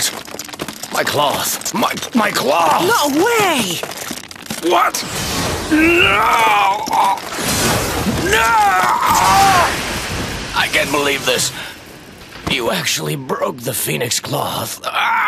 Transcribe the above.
What? My cloth. My my cloth. No way! What? No! No! I can't believe this. You actually broke the phoenix cloth. Ah!